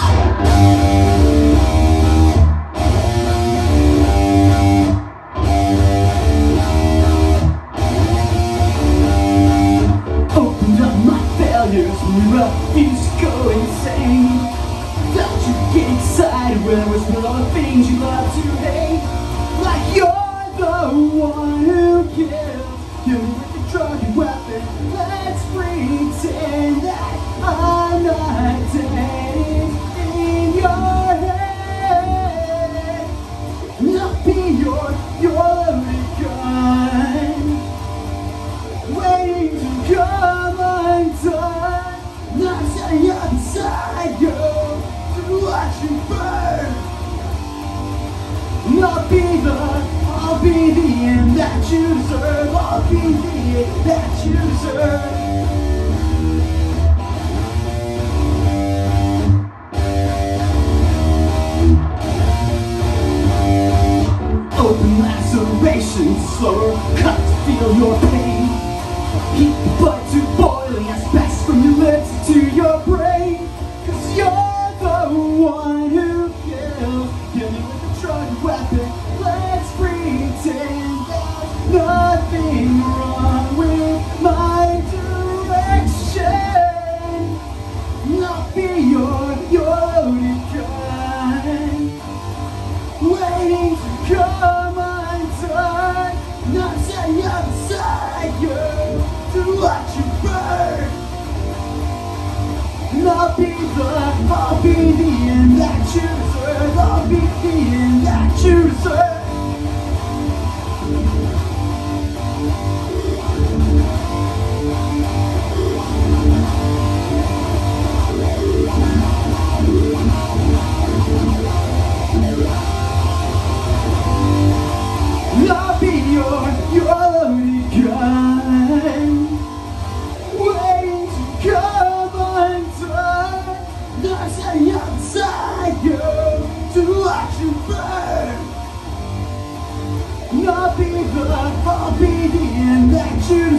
Open up my failures, refuse going I'll be the, I'll be the end that you deserve. I'll be the end that you deserve. Open lacerations, slower cut, feel your pain. Heat the blood to boiling as best from your lips to your brain. Not be the end that you